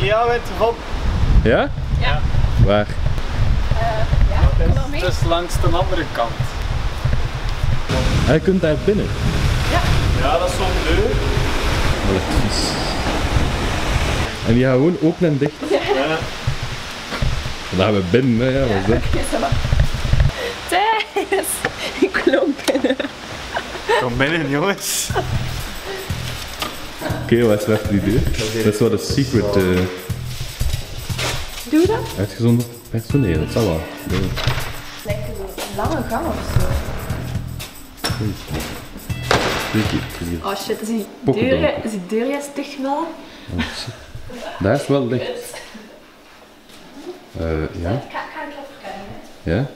Ilia weet ervan. Ja? Ja. Waar? Ja, mee. Het is langs de andere kant. Je kunt daar binnen. Ja, dat is zo'n deur. Vies. En die gaan gewoon open en dicht. Ja. Dan gaan we binnen, hè. Ja, wat is dat? Thijs! Ik loop binnen. Kom binnen, jongens. Oké, wat is er achter die deur? Dat is wel de secret eh Doe dat? uitgezonden personeel. Dat zal wel. Het lijkt een lange gang of zo. Oh shit, is die deur, is die deur juist dichtgevallen? Daar is wel licht. Eh, ja? Ik ga, ik verkennen. Ja?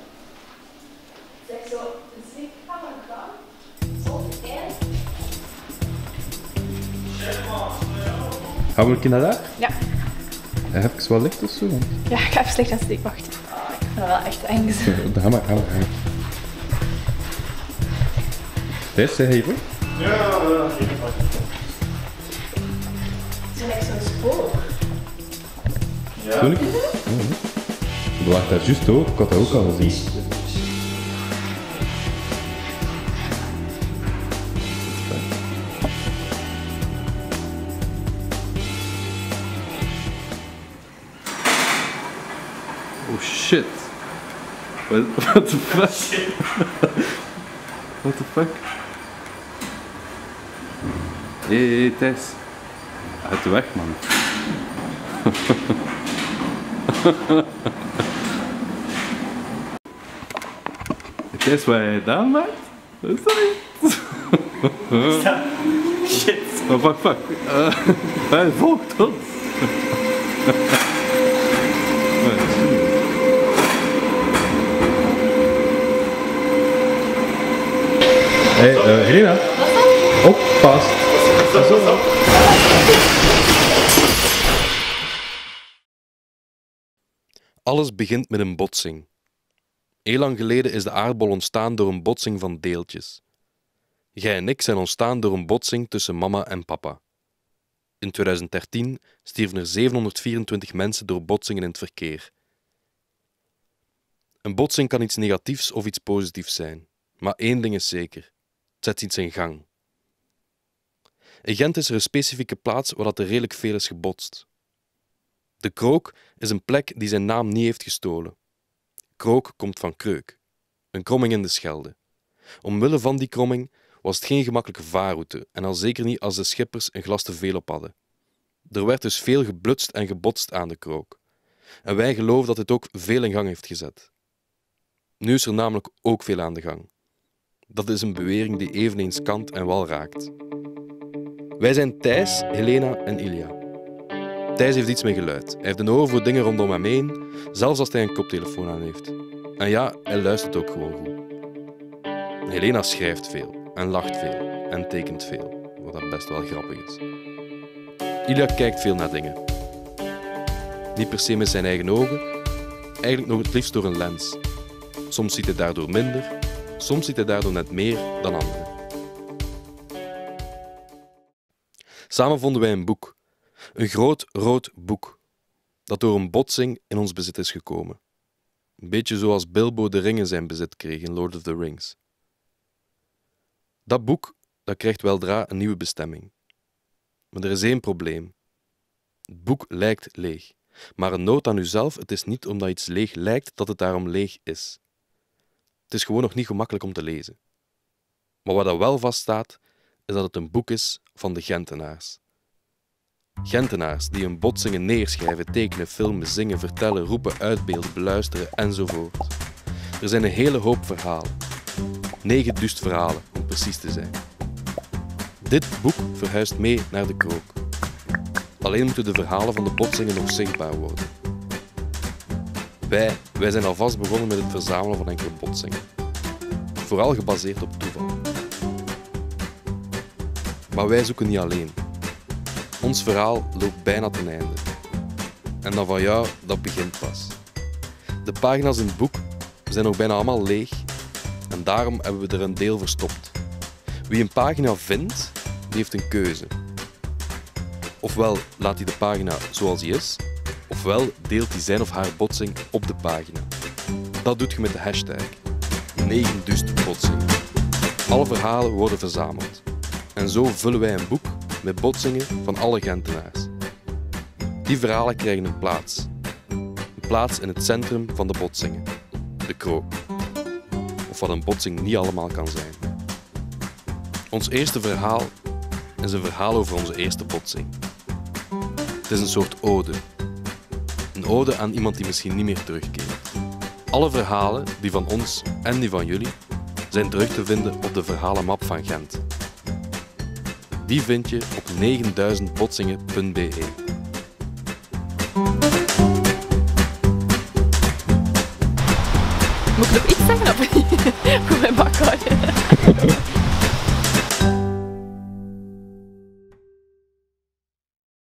Gaan we een keer naar daar? Ja. Ja, heb ik wel licht of zo? Ja, ik even slecht aan steek. Wacht. Oh, ik vind dat wel echt eng. Ga maar, ga maar. Thijs, zeg je hier? Ja, ja, Zo lijkt zo'n spoor. ja. Toen ik? Dat lag daar juist ook. Ik had dat ook al gezien. Shit. What, what the fuck? What the fuck? Hé, hey, hey, Thijs. Uit de weg, man. Thijs, wat jij gedaan maakt? Wat is dat hier? Shit. Oh, fuck, fuck. Uh, hij volgt ons. Hé, hey, uh, Helena. Oppast. Alles begint met een botsing. Heel lang geleden is de aardbol ontstaan door een botsing van deeltjes. Jij en ik zijn ontstaan door een botsing tussen mama en papa. In 2013 stierven er 724 mensen door botsingen in het verkeer. Een botsing kan iets negatiefs of iets positiefs zijn, maar één ding is zeker: zet iets in gang. In Gent is er een specifieke plaats waar dat er redelijk veel is gebotst. De Krook is een plek die zijn naam niet heeft gestolen. Krook komt van kreuk, een kromming in de Schelde. Omwille van die kromming was het geen gemakkelijke vaarroute en al zeker niet als de schippers een glas te veel op hadden. Er werd dus veel geblutst en gebotst aan de Krook. En wij geloven dat het ook veel in gang heeft gezet. Nu is er namelijk ook veel aan de gang. Dat is een bewering die eveneens kant en wal raakt. Wij zijn Thijs, Helena en Ilja. Thijs heeft iets met geluid. Hij heeft een oor voor dingen rondom hem heen, zelfs als hij een koptelefoon aan heeft. En ja, hij luistert ook gewoon goed. Helena schrijft veel, en lacht veel, en tekent veel, wat dat best wel grappig is. Ilja kijkt veel naar dingen. Niet per se met zijn eigen ogen, eigenlijk nog het liefst door een lens. Soms ziet hij daardoor minder, soms ziet hij daardoor net meer dan anderen. Samen vonden wij een boek. Een groot rood boek, dat door een botsing in ons bezit is gekomen. Een beetje zoals Bilbo de ring in zijn bezit kreeg in Lord of the Rings. Dat boek dat krijgt weldra een nieuwe bestemming. Maar er is één probleem. Het boek lijkt leeg. Maar een noot aan uzelf, het is niet omdat iets leeg lijkt dat het daarom leeg is. Het is gewoon nog niet gemakkelijk om te lezen. Maar wat er wel vaststaat, is dat het een boek is van de Gentenaars. Gentenaars die hun botsingen neerschrijven, tekenen, filmen, zingen, vertellen, roepen, uitbeelden, beluisteren enzovoort. Er zijn een hele hoop verhalen. Negen dust verhalen, om precies te zijn. Dit boek verhuist mee naar de krook. Alleen moeten de verhalen van de botsingen nog zichtbaar worden. Wij, wij zijn alvast begonnen met het verzamelen van enkele botsingen. Vooral gebaseerd op toeval. Maar wij zoeken niet alleen. Ons verhaal loopt bijna ten einde. En dat van jou, dat begint pas. De pagina's in het boek zijn nog bijna allemaal leeg en daarom hebben we er een deel verstopt. Wie een pagina vindt, die heeft een keuze. Ofwel laat hij de pagina zoals hij is, ofwel deelt hij zijn of haar botsing op de pagina. Dat doet je met de hashtag 9000 botsingen. Alle verhalen worden verzameld. En zo vullen wij een boek met botsingen van alle Gentenaars. Die verhalen krijgen een plaats. Een plaats in het centrum van de botsingen. De krook. Of wat een botsing niet allemaal kan zijn. Ons eerste verhaal is een verhaal over onze eerste botsing. Het is een soort ode. Een ode aan iemand die misschien niet meer terugkeert. Alle verhalen, die van ons en die van jullie, zijn terug te vinden op de verhalenmap van Gent. Die vind je op 9000botsingen.be. Moet ik nog iets zeggen?